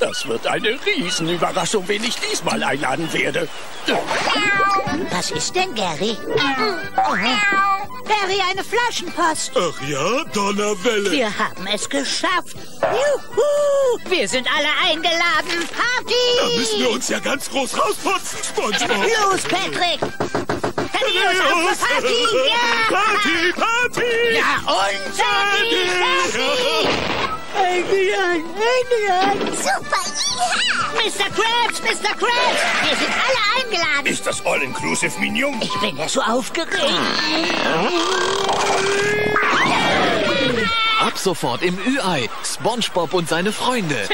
Das wird eine Riesenüberraschung, wen ich diesmal einladen werde. Was ist denn, Gary? Oh. Gary, eine Flaschenpost. Ach ja, Donnerwelle. Wir haben es geschafft. Juhu! Wir sind alle eingeladen. Da müssen wir Party! uns ja ganz groß rausputzen, SpongeBob. Los, Patrick! Los, Party! Ja! Party, Party! Ja, und Party! Eingeladen, eingeladen! Super! Mr. Krabs, Mr. Krabs! Wir sind alle eingeladen! Ist das All-Inclusive, Minion? Ich bin ja so aufgeregt. Ab sofort im Ü-Ei. SpongeBob und seine Freunde.